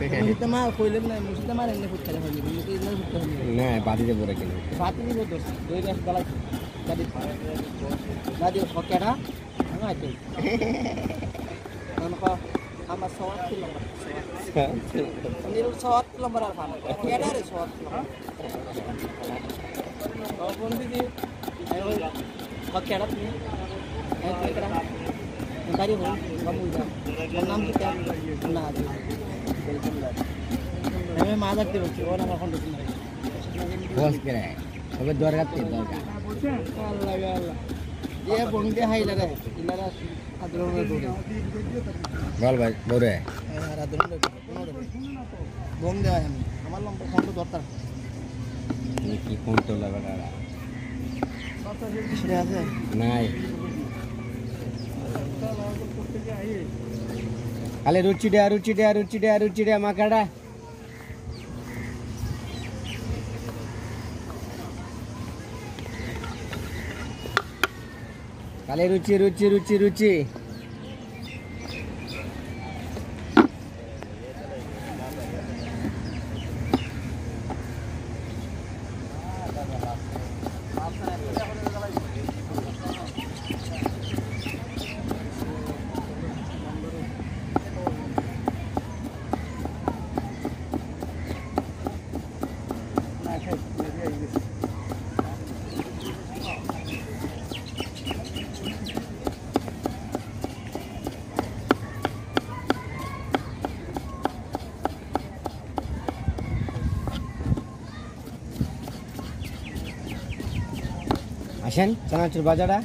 যাব এ। মা কইলেন না মুসিদা মার এমনি ফুট খেলে হয়নি কিন্তু এমনি ফুট হয়নি না। যাব রে কিন্তু সাথে নিব দোষ দুই লাখ গলা গাড়ি গাড়ি হকেরা আমি আইতে আমাকে আমার সওয়াত কি লম্বা আমি সওয়াত লম্বা আর ভালো। কেডা রে সওয়াত লম্বা ও বন্ধু দি তুমি। এই গাড়ি হল নাম কি না। আমি মাদার দিব কি ওর আমার ফোন দরকার তো দিয়ে বঙ্গে হাইলা রে ইলারা আদরণে দৌড়ে বল ভাই, বরে। আর আদরণে বং দেওয়া আমি আমার লম্বা ফোন তো দরকার কি বেটা সেটা আছে নাই। ಅಲ್ಲೇ ರುಚಿಡ್ಯಾ ರುಚಿಡ್ಯಾ ರುಚಿಡ್ಯಾ ರುಚಿಡ್ಯಾ ಮಾಕಾಡ ಅಲ್ಲೇ ರುಚಿ ರುಚಿ ರುಚಿ ರುಚಿ রুচি রুচি রুচি রুচি আসেন চানাচুর বাজারা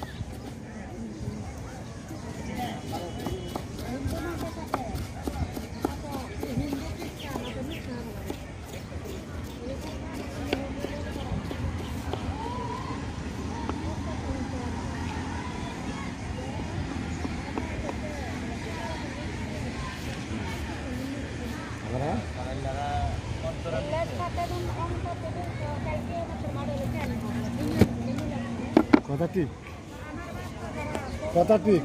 কথা ঠিক? কথা ঠিক?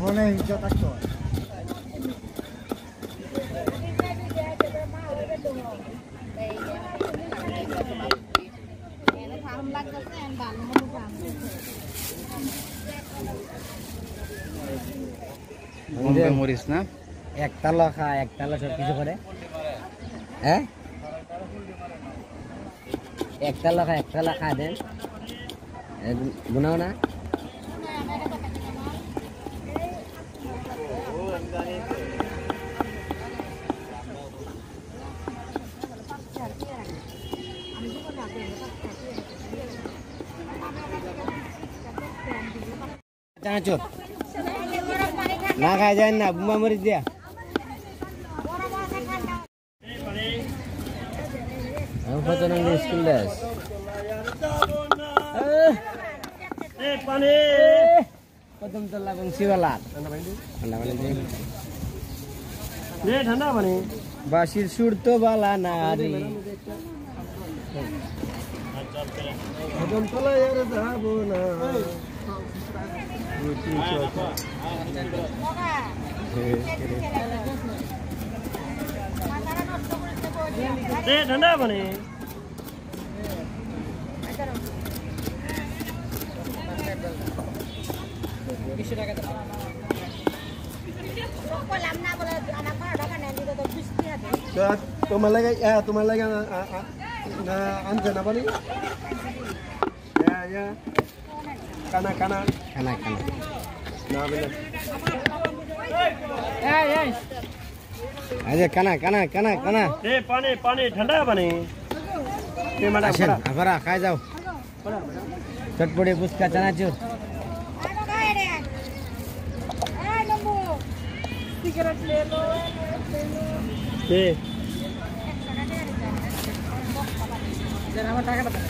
মনে হিংসা থাকতে হয়। মরিস না? একতলা খায় একতলা সব কিছু করে। হ্যাঁ? একতলা খায় একতলা খায় দেন। গুনাও না। না খায় যায় না বুমা মরিচ দিয়া। রঙ স্কুল ড্রেস কদম তো লাগুন শিবালা। ঠান্ডা পানি দিয়ে। ঠান্ডা মানে বাসির সুর তো বালা না রে কদম তলায় আর যাব না। ঠান্ডা মানে তোমার লাগে তোমার লাগে না আনছে না পানি? কানা কানা। খানা খানা না বেলা। আচ্ছা কানা কানা কানা কানা। এ পানি পানি ঠান্ডা পানি। এ ম্যাডাম আসেন আবার খাই যাও। চটপটি ফুচকা চানাচুর এ দেন আমার টাকাটা দেন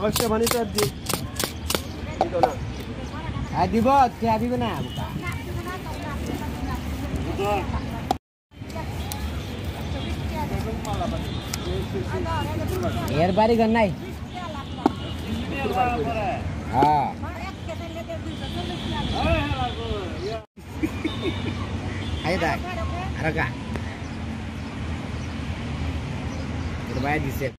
আজকে বানিয়ে তো আর দি দিত না আর দিব চেয়া দিবে না এর বাড়ি ঘর নাই হ্যাঁ আই দেখ আর কা এর বাইরে দিছে